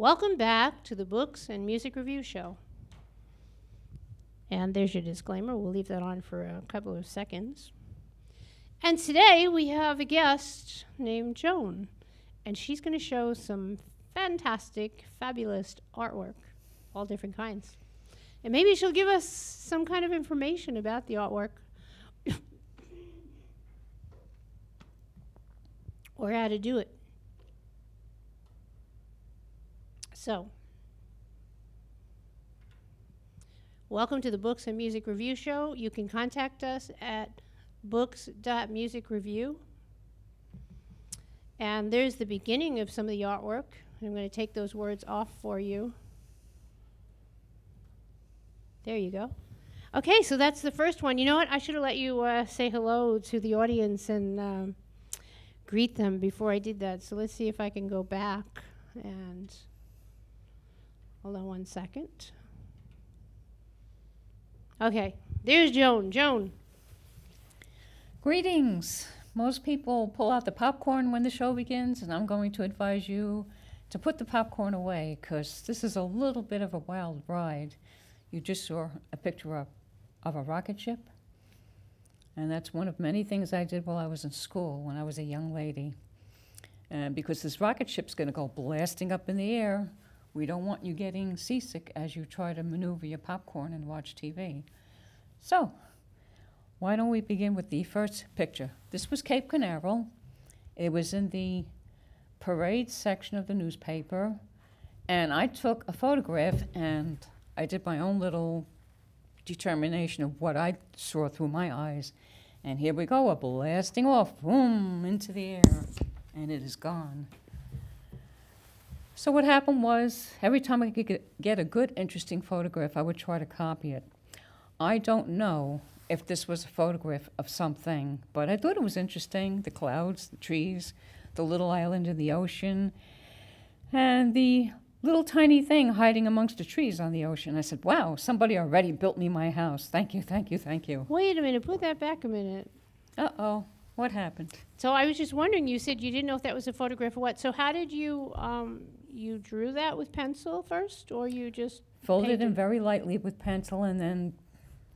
Welcome back to the Books and Music Review Show. And there's your disclaimer. We'll leave that on for a couple of seconds. And today we have a guest named Joan, and she's going to show some fantastic, fabulous artwork, all different kinds. And maybe she'll give us some kind of information about the artwork or how to do it. So, welcome to the Books and Music Review Show. You can contact us at books.musicreview. And there's the beginning of some of the artwork. I'm going to take those words off for you. There you go. Okay, so that's the first one. You know what? I should have let you uh, say hello to the audience and um, greet them before I did that. So let's see if I can go back and hold on one second. Okay, there's Joan. Joan. Greetings. Most people pull out the popcorn when the show begins, and I'm going to advise you to put the popcorn away because this is a little bit of a wild ride. You just saw a picture of, of a rocket ship, and that's one of many things I did while I was in school when I was a young lady. And because this rocket ship's going to go blasting up in the air, we don't want you getting seasick as you try to maneuver your popcorn and watch TV. So, why don't we begin with the first picture? This was Cape Canaveral. It was in the parade section of the newspaper, and I took a photograph and I did my own little determination of what I saw through my eyes. And here we go, a blasting off, boom, into the air, and it is gone. So what happened was, every time I could get a good, interesting photograph, I would try to copy it. I don't know if this was a photograph of something, but I thought it was interesting, the clouds, the trees, the little island in the ocean, and the little tiny thing hiding amongst the trees on the ocean. I said, wow, somebody already built me my house. Thank you, thank you, thank you. Wait a minute, put that back a minute. Uh-oh, what happened? So I was just wondering, you said you didn't know if that was a photograph or what. So how did you, um, you drew that with pencil first, or you just Folded in painted? very lightly with pencil and then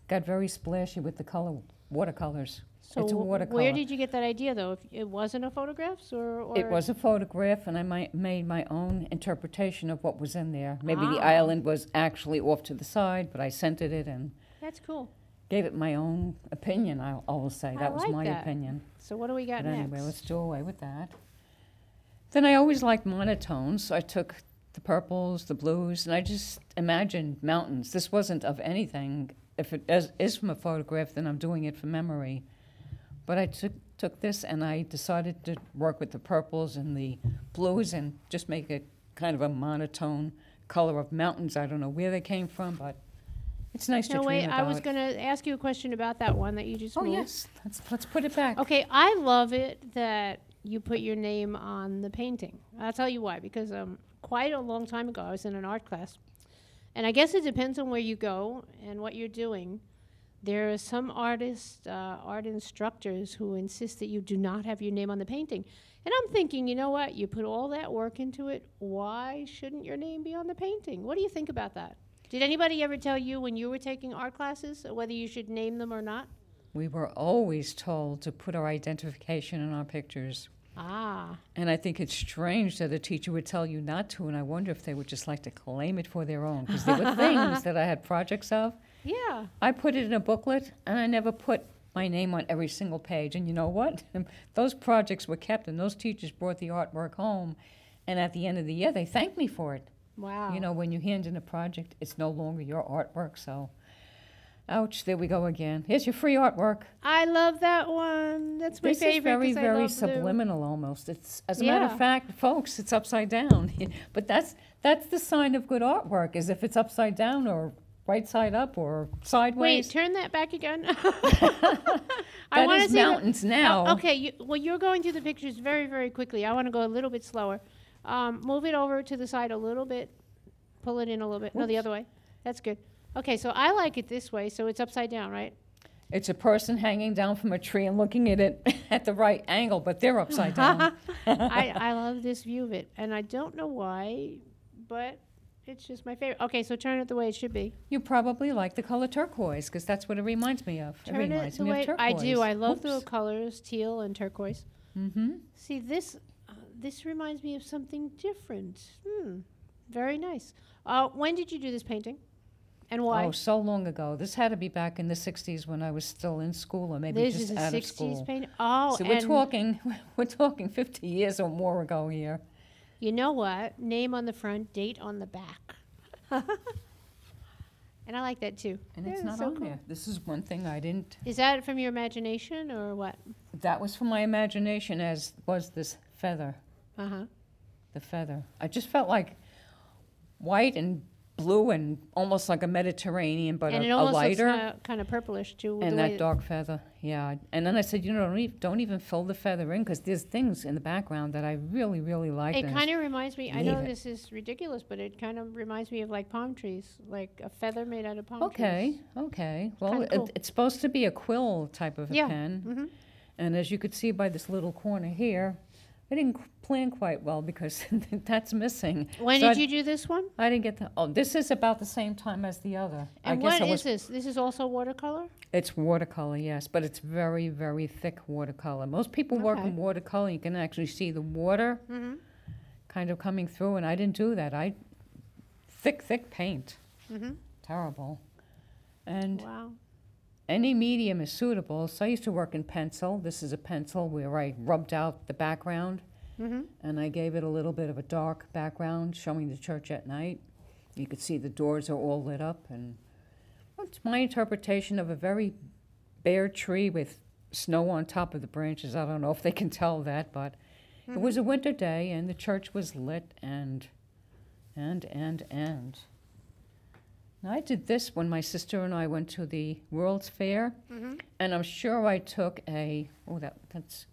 got very splashy with the color, watercolors. So It's a watercolor. Where did you get that idea, though? If it wasn't a photograph, or, or It was a photograph, and I mi- made my own interpretation of what was in there. Maybe the Ah. island was actually off to the side, but I scented it and That's cool. gave it my own opinion, I I will say. I That was like my that. opinion. So what do we got But next? anyway, let's do away with that. Then I always liked monotones, so I took the purples, the blues, and I just imagined mountains. This wasn't of anything. If it is, is from a photograph, then I'm doing it from memory. But I took, took this and I decided to work with the purples and the blues and just make it kind of a monotone color of mountains. I don't know where they came from, but it's nice to no, dream wait. I was going to ask you a question about that one that you just Oh moved. yes, let's let's put it back. Okay, I love it that you put your name on the painting. I'll tell you why. Because um, quite a long time ago, I was in an art class, and I guess it depends on where you go and what you're doing. There are some artists, uh, art instructors, who insist that you do not have your name on the painting. And I'm thinking, you know what? You put all that work into it. Why shouldn't your name be on the painting? What do you think about that? Did anybody ever tell you when you were taking art classes whether you should name them or not? We were always told to put our identification in our pictures. Ah. And I think it's strange that a teacher would tell you not to, and I wonder if they would just like to claim it for their own. Because there were things that I had projects of. Yeah. I put it in a booklet, and I never put my name on every single page. And you know what? those projects were kept, and those teachers brought the artwork home. And at the end of the year, they thanked me for it. Wow. You know, when you hand in a project, it's no longer your artwork. So, ouch, there we go again. Here's your free artwork. I love that one. That's my this favorite. is very, very love blue. subliminal almost. It's as a matter of fact, folks, it's upside down. but that's that's the sign of good artwork, is if it's upside down or right side up or sideways. Wait, turn that back again. that I want to is see. the- mountains now. Oh, okay, you, well, you're going through the pictures very, very quickly. I want to go a little bit slower. Um, move it over to the side a little bit. Pull it in a little bit. No, the other way. That's good. Okay, so I like it this way, so it's upside down, right? It's a person hanging down from a tree and looking at it at the right angle, but they're upside down. I, I love this view of it, and I don't know why, but it's just my favorite. Okay, so turn it the way it should be. You probably like the color turquoise because that's what it reminds me of. Turn it it reminds the me way of turquoise. I do. I love the colors teal and turquoise. Mm-hmm. See this. Uh, this reminds me of something different. Hmm. Very nice. Uh, when did you do this painting, and why? Oh, so long ago. This had to be back in the '60s when I was still in school, or maybe this just is a out of 60s school. painting. Oh, so we're talking, we're talking 50 years or more ago here. you know what? Name on the front, date on the back. and I like that too. And it's not so on cool. there. This is one thing I didn't. Is that from your imagination or what? That was from my imagination, as was this feather. Uh huh. The feather. I just felt like white and blue and almost like a Mediterranean, but and a, it a lighter. looks uh, kind of purplish too. and that dark feather, yeah. And then I said, you know, don't even, don't even fill the feather in because there's things in the background that I really, really like. It kind of reminds me. I know it. this is ridiculous, but it kind of reminds me of like palm trees, like a feather made out of palm Okay, okay. Well, kinda it, cool. it's supposed to be a quill type of a Yeah. pen. Mm-hmm. And as you could see by this little corner here, I didn't plan quite well because that's missing. When So did I- you do this one? I didn't get the, oh, this is about the same time as the other. And I what guess is this? This is also watercolor. it's watercolor, yes, but it's very, very thick watercolor. Most people work in watercolor, you can actually see the water Mm-hmm. kind of coming through, and I didn't do that. I, thick, thick paint, Mm-hmm. terrible. And Wow. Any medium is suitable. So I used to work in pencil. This is a pencil where I rubbed out the background Mm-hmm. and I gave it a little bit of a dark background showing the church at night. You could see the doors are all lit up and it's my interpretation of a very bare tree with snow on top of the branches. I don't know if they can tell that, but it was a winter day and the church was lit and and and and now, I did this when my sister and I went to the World's Fair, Mm-hmm. and I'm sure I took a oh that that's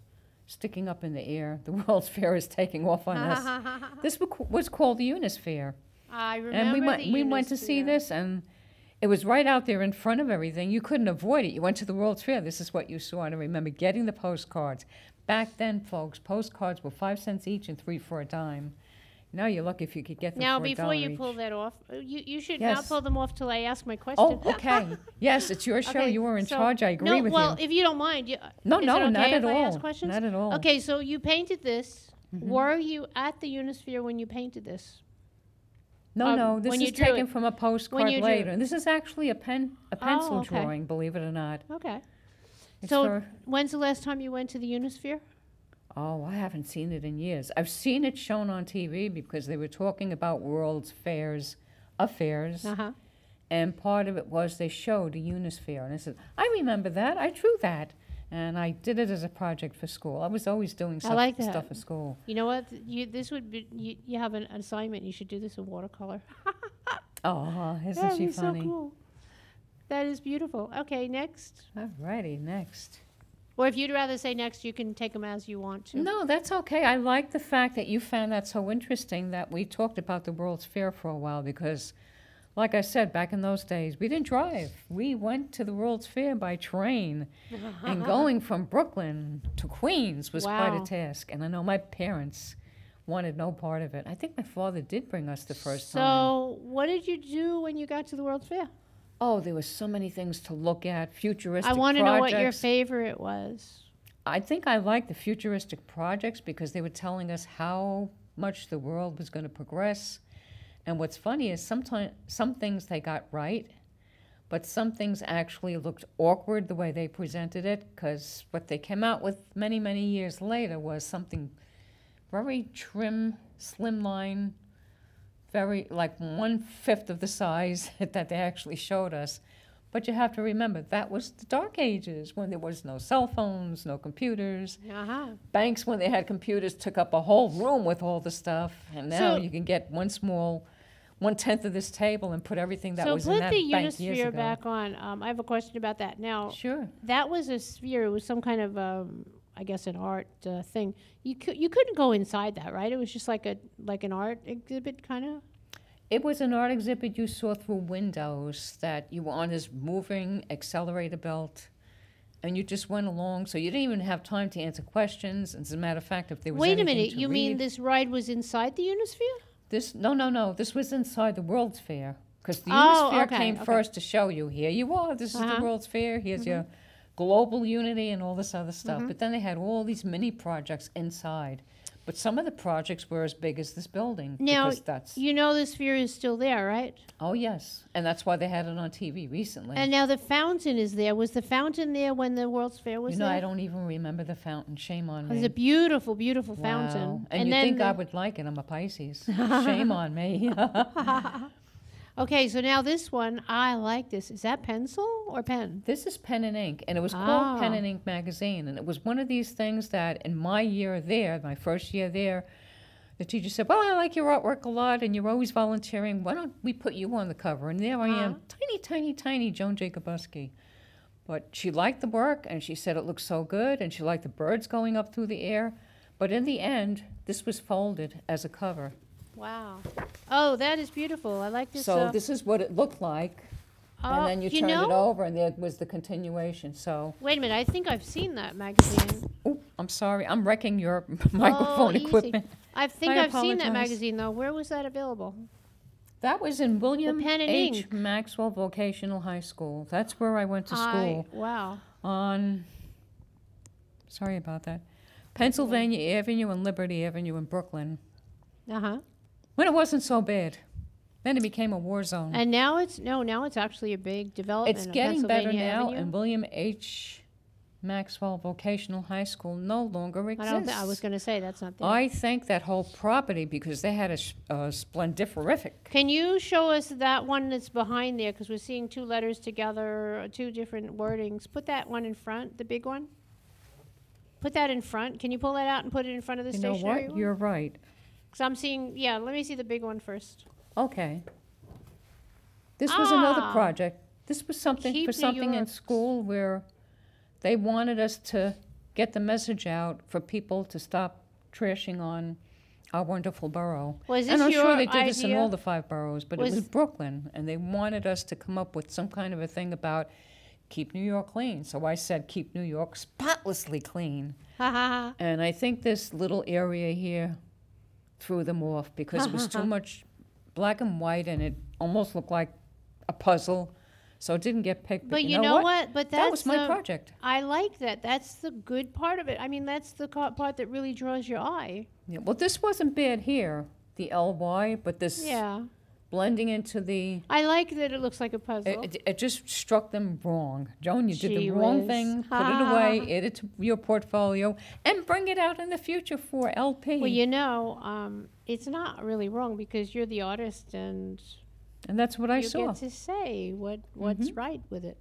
sticking up in the air. The World's Fair is taking off on us. This was called the Unisphere, I remember and we went we went to see this, and it was right out there in front of everything. You couldn't avoid it. You went to the World's Fair. This is what you saw, and I remember getting the postcards. Back then, folks, postcards were five cents each and three for a dime. Now you're lucky if you could get them Now, for a before dollar you each. pull that off, uh, you, you should not Yes. pull them off till I ask my question. Oh, okay. yes, it's your show. Okay, You were in so- charge. I agree no, with well, you. if you don't mind, you, No, is no, it okay not if at I all. ask questions? Not at all. Okay, so you painted this. Mhm. Were you at the Unisphere when you painted this? No, um, no, this when you is drew taken it. from a postcard you drew later. And this is actually a pen, a pencil Oh, okay. drawing. Believe it or not. Okay. It's So- for- When's the last time you went to the Unisphere? Oh, I haven't seen it in years. I've seen it shown on TV because they were talking about World's Fairs, affairs, Uh huh. and part of it was they showed a Unisphere, and I said, I remember that. I drew that, and I did it as a project for school. I was always doing stuff, like stuff for school. You know what? You this would be you, you have an assignment. You should do this in watercolor. Oh, isn't That'd she funny? so cool. That is beautiful. Okay, next. All righty, next. Or if you'd rather say next, you can take them as you want to. No, that's okay. I like the fact that you found that so interesting that we talked about the World's Fair for a while because, like I said, back in those days, we didn't drive. We went to the World's Fair by train, and going from Brooklyn to Queens was quite a task. And I know my parents wanted no part of it. I think my father did bring us the first so, time. So, what did you do when you got to the World's Fair? Oh, there were so many things to look at, futuristic I want to know what your projects. favorite was. I think I liked the futuristic projects because they were telling us how much the world was going to progress. And what's funny is sometimes some things they got right, but some things actually looked awkward the way they presented it because what they came out with many, many years later was something very trim, slimline, very like one fifth of the size that they actually showed us. But you have to remember that was the dark ages when there was no cell phones, no computers. Uh huh. Banks, when they had computers, took up a whole room with all the stuff, and now So- you can get one small, one tenth of this table and put everything that so was put in that the bank years Unisphere ago. back on. Um, I have a question about that. Now, Sure. that was a sphere. It was some kind of, um, I guess, an art uh, thing. You could you couldn't go inside that, right? It was just like a like an art exhibit, kind of. It was an art exhibit you saw through windows that you were on this moving accelerator belt, and you just went along. So you didn't even have time to answer questions. As a matter of fact, if there was Wait a minute. You mean this ride was inside the Unisphere? This, no, no, no, this was inside the World's Fair. Because the Oh, Fair okay, came okay. first to show you, here you are, this is Uh-huh. the World's Fair, here's your global unity and all this other stuff. Mhm. But then they had all these mini projects inside. But some of the projects were as big as this building. Now, because that's, You know the sphere is still there, right? oh, yes. And that's why they had it on TV recently. And now the fountain is there. Was the fountain there when the World's Fair was you know, there? I don't even remember the fountain. Shame on me. It was me. a beautiful, beautiful Wow. fountain. And, you then think I the- would like it? I'm a Pisces. Shame on me. okay, so now this one, I like this. Is that pencil or pen? This is Pen and Ink, and it was called Pen Ah. and Ink magazine, and it was one of these things that in my year there, my first year there, the teacher said, "Well, I like your artwork a lot, and you're always volunteering. Why don't we put you on the cover?" And there I Ah. am, tiny, tiny, tiny Joan Jacobusky. But she liked the work, and she said it looked so good, and she liked the birds going up through the air. But in the end, this was folded as a cover. Wow. Oh, that is beautiful. I like this. so uh, this is what it looked like, oh, and then you, turned know, it over, and there was the continuation. So. Wait a minute. I think I've seen that magazine. Oh, I'm sorry. I'm wrecking your microphone easy. equipment. I think I I've seen that magazine though. Where was that available? That was in William H. ink. Maxwell Vocational High School. That's where I went to school I, wow. on. Sorry about that. Pennsylvania Avenue and Liberty Avenue in Brooklyn. Uh huh. When it wasn't so bad. Then it became a war zone. And now it's no, now it's actually a big development. it's getting better now, Avenue. and William H. Maxwell Vocational High School no longer I exists. don't. Th- I was going to say that's not there. I think that whole property because they had a splendiferrific Can you show us that one that's behind there? Because we're seeing two letters together, two different wordings. Put that one in front, the big one. Put that in front. Can you pull that out and put it in front of the You know what? one? You're right. Because I'm seeing. Yeah, let me see the big one first. Okay. This was another Ah. project. This was something Keep for something in school where they wanted us to get the message out for people to stop trashing on our wonderful borough. Was this and I'm your sure they did this in idea? all the five boroughs, but Was- it was Brooklyn, and they wanted us to come up with some kind of a thing about keep New York clean. So I said keep New York spotlessly clean. Ha ha ha. And I think this little area here threw them off because it was too much black and white and it almost looked like a puzzle. So it didn't get picked. But you know what? But that's That was my the- project. I like that. That's the good part of it. I mean, that's the co- part that really draws your eye. Yeah, well, this wasn't bad here, the LY, but this Yeah. Blending into the. I like that it looks like a puzzle. It, it, it just struck them wrong. Joan, you did the wrong whiz. thing. Put it away, add it to your portfolio, and bring it out in the future for LP. well, you know, um, it's not really wrong because you're the artist and and that's what I you saw. get to say what what's right with it.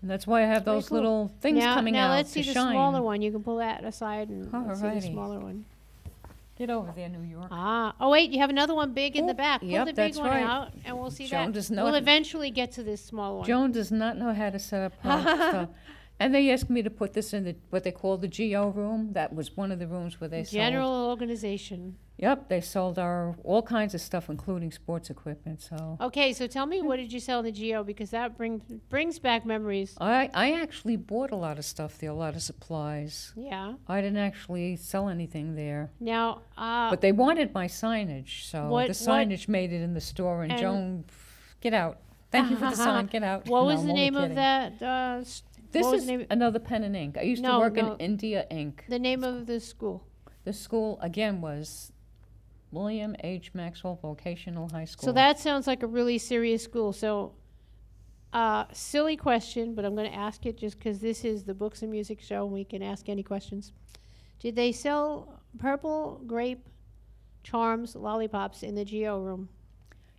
And that's why I have those cool. little things now, coming now out let's to see the shine. smaller one. You can pull that aside and let's see the smaller one. Get over there, New York. Ah, oh wait, you have another one big in the back. Pull yep, the big that's one right. out, and we'll see Joan that. does not- We'll eventually get to this small one. Joan does not know how to set up her stuff. And they asked me to put this in the what they call the GO room. That was one of the rooms where they General sold. organization. Yep, they sold our all kinds of stuff, including sports equipment. So Okay, so tell me, what did you sell in the GO? Because that brings brings back memories. I I actually bought a lot of stuff there, a lot of supplies. Yeah. I didn't actually sell anything there, Now, uh, but they wanted my signage, so What- the what- signage made it in the store. And, And- Joan, get out! Thank you for the sign. Get out! what No, was I'm the name of that? Uh, This is another pen and ink. I used No, to work no. in India Ink. the name of the school? The school again was William H. Maxwell Vocational High School. So that sounds like a really serious school. So, uh, silly question, but I'm going to ask it just because this is the books and music show. and We can ask any questions. Did they sell purple grape charms, lollipops in the GO room?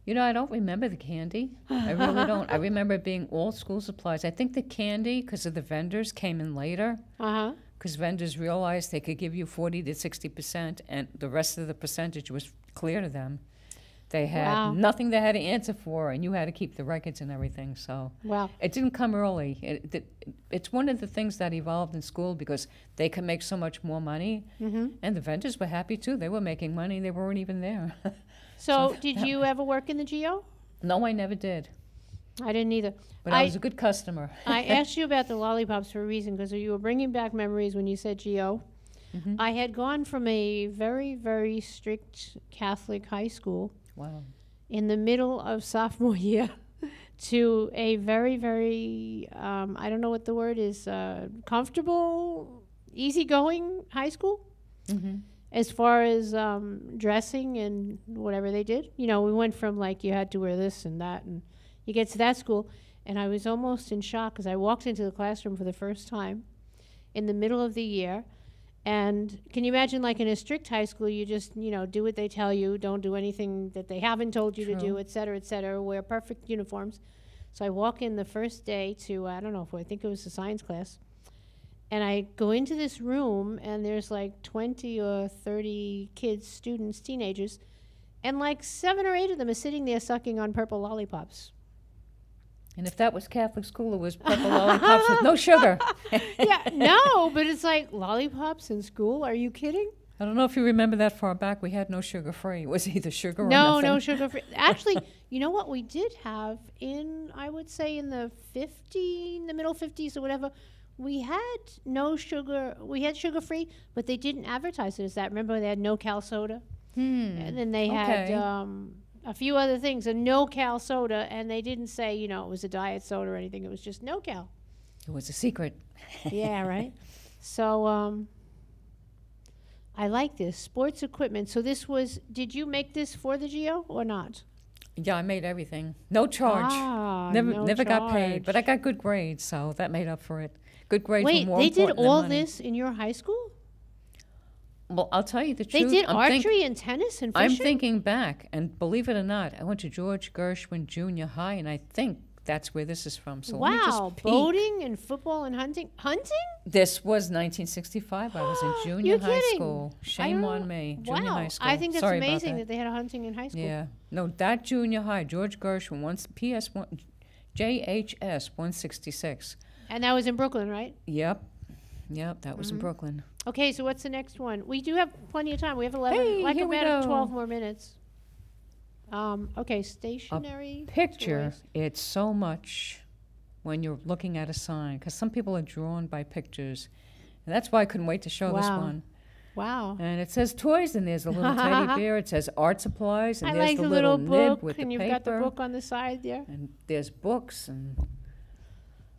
you know, I don't remember the candy. I really don't. I remember it being all school supplies. I think the candy, because of the vendors, came in later. Uh huh. Because vendors realized they could give you 40 to 60 percent, and the rest of the percentage was clear to them. They had Wow. nothing they had to answer for, and you had to keep the records and everything. So Wow. it didn't come early. It, it, it's one of the things that evolved in school because they could make so much more money, Mm-hmm. and the vendors were happy too. They were making money. They weren't even there. So, So did you ever work in the GO? no, I never did. I didn't either. But I, I- was a good customer. I asked you about the lollipops for a reason because you were bringing back memories when you said GO. Mhm. I had gone from a very, very strict Catholic high school Wow. in the middle of sophomore year to a very, very, um, I don't know what the word is, uh, comfortable, easygoing high school Mm-hmm. as far as um, dressing and whatever they did. You know, we went from like you had to wear this and that, and you get to that school, and I was almost in shock because I walked into the classroom for the first time in the middle of the year. And can you imagine, like in a strict high school, you just, you know, do what they tell you, don't do anything that they haven't told you to do, et cetera, et cetera, wear perfect uniforms. So I walk in the first day to, uh, I don't know, if I think it was a science class. And I go into this room, and there's like 20 or 30 kids, students, teenagers, and like seven or eight of them are sitting there sucking on purple lollipops. And if that was Catholic school, it was purple lollipops with no sugar. yeah, no, but it's like lollipops in school. Are you kidding? I don't know if you remember that far back. We had no sugar free. It was either sugar or No, nothing. no sugar free. Actually, you know what we did have in, I would say in the 50, the middle 50s or whatever, we had no sugar. We had sugar free, but they didn't advertise it as that. Remember, they had no cal soda, Hmm. and then they had um, a few other things, a no cal soda, and they didn't say you know it was a diet soda or anything. It was just no cal. It was a secret. yeah, right. So um, I like this sports equipment. So this was. Did you make this for the GO or not? Yeah, I made everything. No charge. Ah, never no never got paid, but I got good grades, so that made up for it. Good grades Wait, were more they did all this in your high school? Well, I'll tell you the They truth. They did I'm archery think- and tennis and fishing. I'm thinking back, and believe it or not, I went to George Gershwin Junior High, and I think that's where this is from. So let me just wow, boating and football and hunting. Hunting? This was 1965. I was in junior You're high kidding. school. Shame on me. Junior wow, high school. I think that's Sorry amazing that. that. they had a hunting in high school. Yeah. No, that junior high, George Gershwin, once PS one, JHS 166. And that was in Brooklyn, right? Yep. Yep, that was in Mhm. Brooklyn. Okay, so what's the next one? We do have plenty of time. We have 11, Hey, like here we about go. 12 more minutes. Um, okay, stationary. Picture, toys. it's so much when you're looking at a sign, because some people are drawn by pictures. And that's why I couldn't wait to show this Wow. one. Wow. And it says toys, and there's a little teddy bear. It says art supplies, and I there's like the, little nib book, with and the you've paper. got the book on the side there. And there's books, and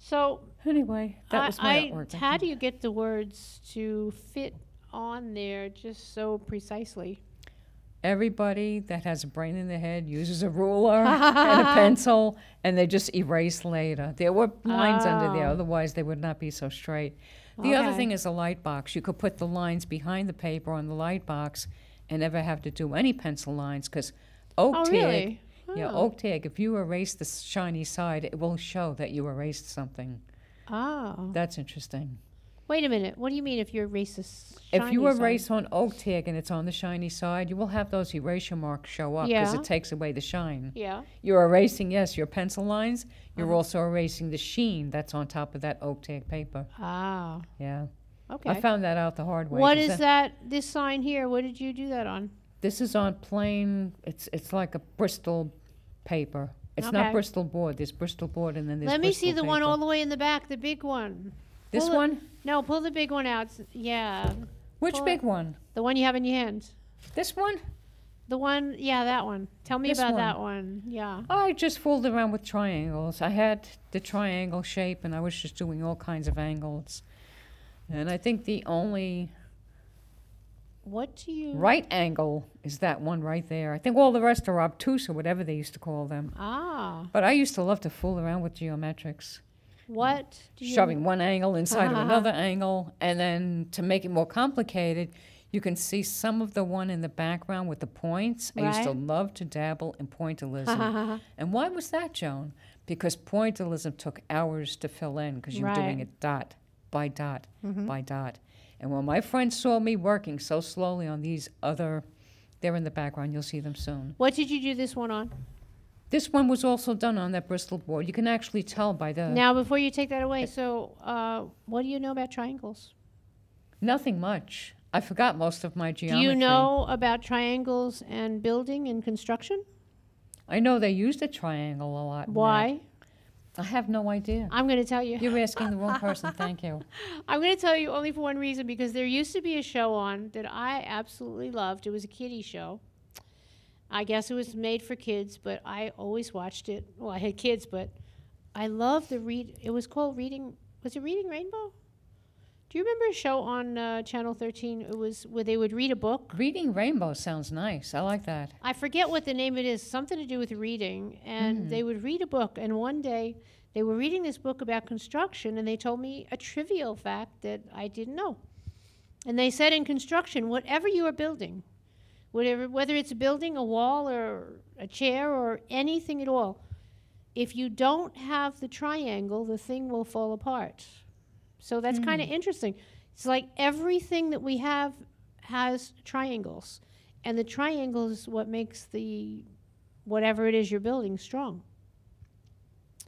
So, anyway, that I, was my I- artwork. how do you get the words to fit on there just so precisely? Everybody that has a brain in their head uses a ruler and a pencil, and they just erase later. There were lines under there, Oh. otherwise they would not be so straight. The other thing is a light box. You could put the lines behind the paper on the light box and never have to do any pencil lines because oak Oh, really? Yeah, Oh. oak tag. If you erase the shiny side, it will show that you erased something. Oh. That's interesting. Wait a minute. What do you mean if you erase this? if you shiny side? erase on oak tag and it's on the shiny side, you will have those erasure marks show up because Yeah. it takes away the shine. Yeah. You're erasing, yes, your pencil lines. You're Uh-huh. also erasing the sheen that's on top of that oak tag paper. Ah. Yeah. Okay. I found that out the hard way. What is is that? This sign here. What did you do that on? This is on plain, it's, it's like a Bristol paper. It's Okay. not Bristol board. There's Bristol board and then there's Let me see Bristol the one paper. all the way in the back, the big one. This pull it- one? No, pull the big one out. S- Yeah, Which pull big it. one? the one you have in your hand. This one? The one, yeah, that one. Tell me This about that one. Yeah. I just fooled around with triangles. I had the triangle shape and I was just doing all kinds of angles. And I think the only What do you? right angle is that one right there. I think all the rest are obtuse or whatever they used to call them. Ah, But I used to love to fool around with geometrics, what you? shoving one angle inside of another angle. And then to make it more complicated, you can see some of the one in the background with the points. I used to love to dabble in pointillism. and why was that, Joan? Because pointillism took hours to fill in because you were doing it dot by dot Mhm. by dot. And when my friends saw me working so slowly on these other, they're in the background, you'll see them soon. What did you do this one on? This one was also done on that Bristol board. You can actually tell by the now, before you take that away, so uh, what do you know about triangles? nothing much. I forgot most of my geometry. Do you know about triangles and building and construction? I know they used a triangle a lot. Why? I have no idea. I'm going to tell you. You're asking the wrong person. Thank you. I'm going to tell you only for one reason because there used to be a show on that I absolutely loved. It was a kiddie show. I guess it was made for kids, but I always watched it. Well, I had kids, but I love the read. It was called Reading. Was it Reading Rainbow? Do you remember a show on uh, Channel 13? It was where they would read a book. Reading Rainbow sounds nice. I like that. I forget what the name it is. Something to do with reading, and they would read a book. And one day, they were reading this book about construction, and they told me a trivial fact that I didn't know. And they said in construction, whatever you are building, whatever, whether it's a building, a wall, or a chair, or anything at all, if you don't have the triangle, the thing will fall apart. So that's kind of interesting. It's like everything that we have has triangles, and the triangle is what makes the whatever it is you're building strong.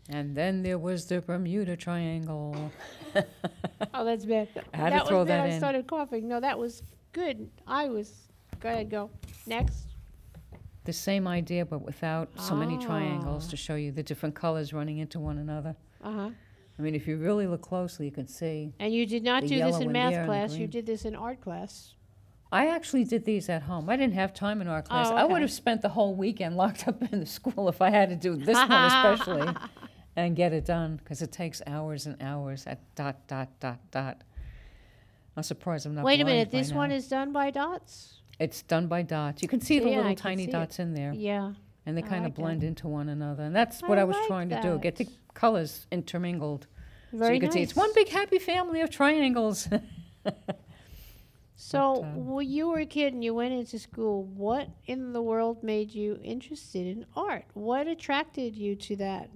And then there was the Bermuda Triangle. Oh, that's bad. I had to that throw was bad. that I started coughing. No, that was good. I was. Go ahead, go next. The same idea, but without so many triangles Ah. to show you the different colors running into one another. Uh huh. I mean, if you really look closely, you can see. And you did not The do this yellow in in math and the class. You green. did this in art class. I actually did these at home. I didn't have time in art class. Oh, I would okay. have spent the whole weekend locked up in the school if I had to do this one especially and get it done because it takes hours and hours at dot, dot, dot, dot. I'm surprised I'm not Wait a blind minute. by This one is done by dots. It's done by dots. You can see the Yeah, I little can tiny see it. dots in there. Yeah. And they I kind of like that. blend into one another. And that's what I was like trying to do, get the colors intermingled. Very so you can nice. see it's one big happy family of triangles. So, But, um, when you were a kid and you went into school, what in the world made you interested in art? What attracted you to that?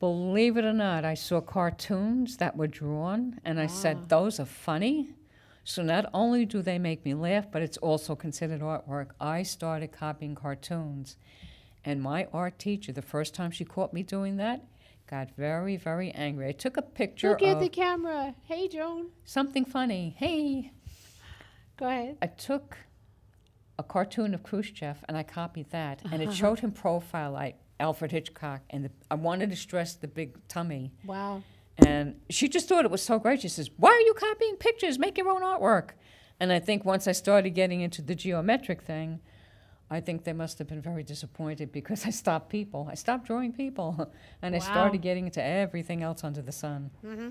Believe it or not, I saw cartoons that were drawn, and I Ah. said, Those are funny. So not only do they make me laugh, but it's also considered artwork. I started copying cartoons. And my art teacher, the first time she caught me doing that, got very, very angry. I took a picture Look at the camera. Hey, Joan. something funny. Hey, Go ahead. I took a cartoon of Khrushchev and I copied that, and Uh-huh. it showed him profile like Alfred Hitchcock, and the, I wanted to stress the big tummy. Wow. And she just thought it was so great. She says, Why are you copying pictures? Make your own artwork. And I think once I started getting into the geometric thing, I think they must have been very disappointed because I stopped people. I stopped drawing people. and I started getting into everything else under the sun. Mm-hmm.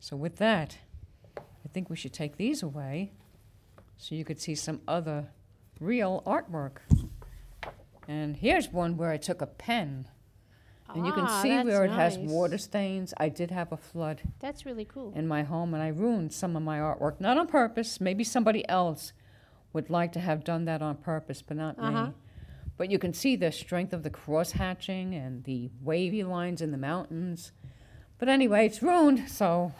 So, with that, I think we should take these away so you could see some other real artwork. And here's one where I took a pen. And you can Ah, see that's where it has nice. water stains. I did have a flood That's really cool. in my home and I ruined some of my artwork. Not on purpose. Maybe somebody else would like to have done that on purpose, but not Uh-huh. me. But you can see the strength of the cross hatching and the wavy lines in the mountains. But anyway, it's ruined, so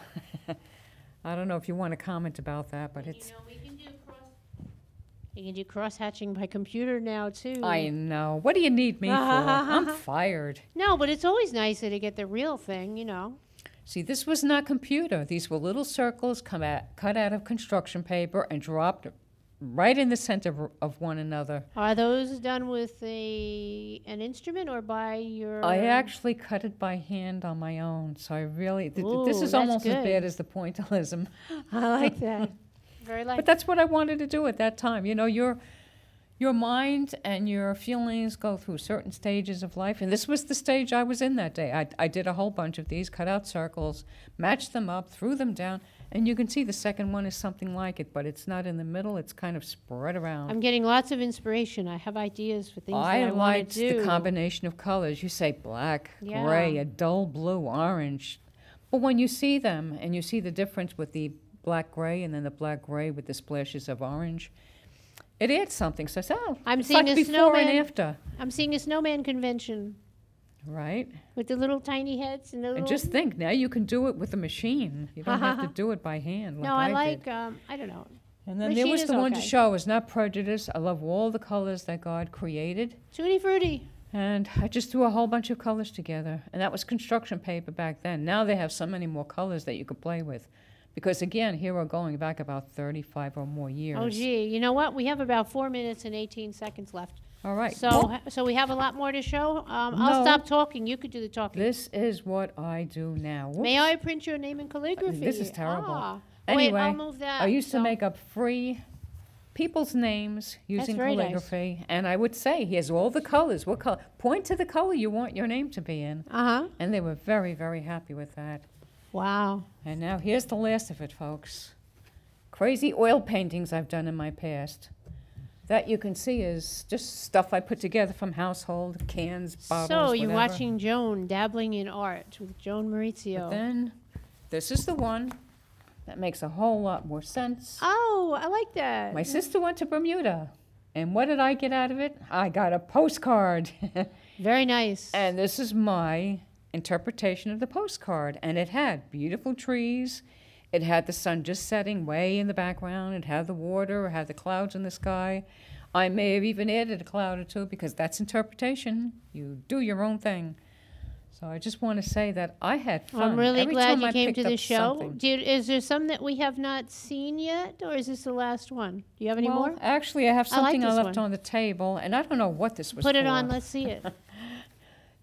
I don't know if you want to comment about that, but it's. You know, we can do cross. You can do cross hatching by computer now too. I know. What do you need me for? I'm fired. no, but it's always nicer to get the real thing. You know. See, this was not computer. These were little circles come at, cut out of construction paper and dropped right in the center of- one another. Are those done with a an instrument or by your? I actually cut it by hand on my own, so I really th- th- this is almost as bad as the pointillism. I like that. Very. But that's what I wanted to do at that time. You know, your your mind and your feelings go through certain stages of life, and this was the stage I was in that day. I, I did a whole bunch of these, cut out circles, matched them up, threw them down, and you can see the second one is something like it, but it's not in the middle. It's kind of spread around. I'm getting lots of inspiration. I have ideas for things I that I want to do. the combination of colors. You say black, Yeah. gray, a dull blue, orange. But when you see them and you see the difference with the black gray and then the black gray with the splashes of orange, it adds something. So, say, oh, I'm it's seeing like a before and snowman. after, I'm seeing a snowman convention right? with the little tiny heads and the little. And just think, now you can do it with a machine. You don't have to do it by hand like no, I, I, like. Um, I don't know. And then there was the one to show is not prejudice. I love all the colors that God created. Tutti frutti. And I just threw a whole bunch of colors together. And that was construction paper back then. Now they have so many more colors that you could play with. Because again, here we're going back about 35 or more years. Oh, gee. You know what? We have about four minutes and 18 seconds left. All right. So, Oh, so we have a lot more to show. Um, I'll No. stop talking. You could do the talking. this is what I do now. May I print your name in calligraphy? this is terrible. Ah. Anyway, Wait, I'll move that. I used to So- make up free people's names using very nice. calligraphy. And I would say, here's all the colors. What color? Point to the color you want your name to be in. Uh huh. And they were very, very happy with that. Wow. And now here's the last of it, folks. Crazy oil paintings I've done in my past. That you can see is just stuff I put together from household, cans, bottles, so you're whatever. watching Joan dabbling in art with Joan But Maurizio. then, this is the one that makes a whole lot more sense. oh, I like that. My sister went to Bermuda. And what did I get out of it? I got a postcard. Very nice. and this is my interpretation of the postcard. And it had beautiful trees. It had the sun just setting way in the background. It had the water. It had the clouds in the sky. I may have even added a cloud or two because that's interpretation. You do your own thing. So I just want to say that I had fun. I'm really Every glad you I came to the show. something. Is there some that we have not seen yet, or is this the last one? Do you have any well, more? Actually, I have I like something I, left one. on the table, and I don't know what this was Put it on. Let's see it.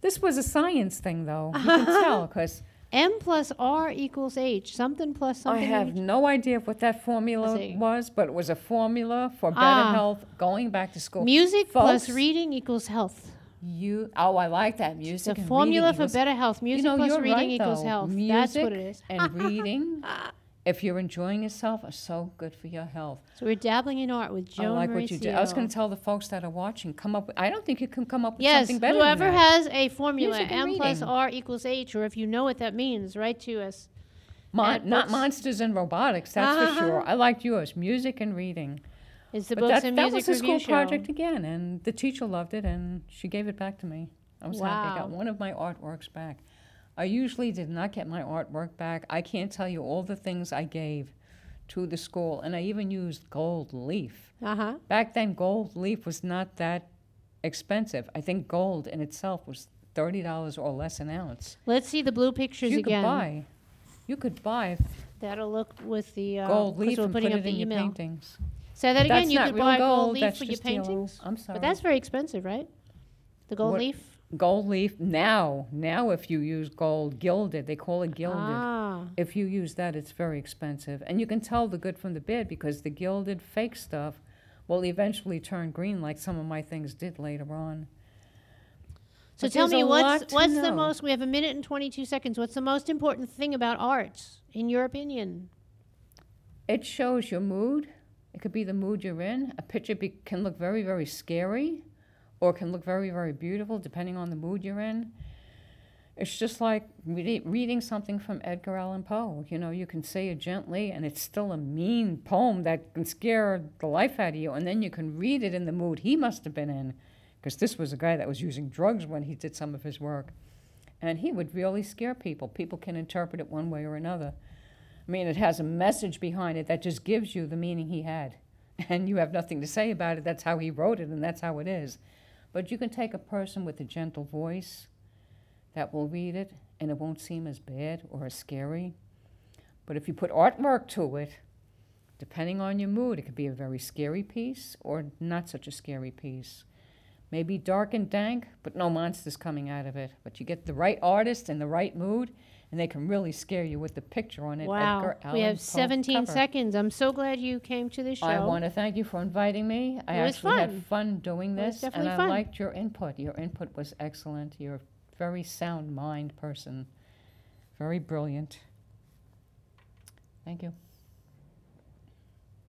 This was a science thing, though. You can tell because M plus R equals H. Something plus something. I something. have no idea what that formula see. was, but it was a formula for better Ah. health going back to school. Music plus Folks, reading equals health. You oh, I like that music. and formula reading for equals- better health. Music you know, plus you're reading right, equals though. health. That's what it is. and reading, if you're enjoying yourself, it's so good for your health. So we're dabbling in art with Joan I like what you did. I was going to tell the folks that are watching, come up. With, I don't think you can come up with Yes, something better. whoever than that. has a formula, M plus. R equals H, or if you know what that means, write to us. Mon- not books- monsters and robotics. That's Uh-huh. for sure. I liked yours, music and reading. It's the but books that, and that music was a school show. project again, and the teacher loved it, and she gave it back to me. I was happy. I got one of my artworks back. I usually did not get my artwork back. I can't tell you all the things I gave to the school, and I even used gold leaf. Uh huh. Back then, gold leaf was not that expensive. I think gold in itself was thirty dollars or less an ounce. Let's see the blue pictures you again. could buy, you could buy That'll look with the uh, gold leaf and putting put up it in the your paintings. Say that again. You could buy gold. gold leaf for your just yellow. paintings, I'm sorry. but that's very expensive, right? The gold What- leaf. Gold leaf now. Now if you use gold gilded they call it gilded. Ah, if you use that it's very expensive. And you can tell the good from the bad because the gilded fake stuff will eventually turn green like some of my things did later on. So But tell me what's what's the most? We have a minute and twenty two seconds. What's the most important thing about art, in your opinion? it shows your mood. It could be the mood you're in. A picture be, can look very very scary or can look very very beautiful depending on the mood you're in it's just like readi- reading something from Edgar Allan Poe. You know, you can say it gently, and it's still a mean poem that can scare the life out of you. And then you can read it in the mood he must have been in, because this was a guy that was using drugs when he did some of his work. And he would really scare people. People can interpret it one way or another. I mean, it has a message behind it that just gives you the meaning he had. And you have nothing to say about it. That's how he wrote it, and that's how it is. But you can take a person with a gentle voice that will read it, and it won't seem as bad or as scary. But if you put artwork to it, depending on your mood, it could be a very scary piece or not such a scary piece. Maybe dark and dank, but no monsters coming out of it. But you get the right artist in the right mood, and they can really scare you with the picture on it. Wow, we have Poe seventeen cover. seconds. I'm so glad you came to the show. I want to thank you for inviting me. I It actually fun. had fun doing this, and fun. I liked your input. Your input was excellent. You're a very sound mind person, very brilliant. Thank you.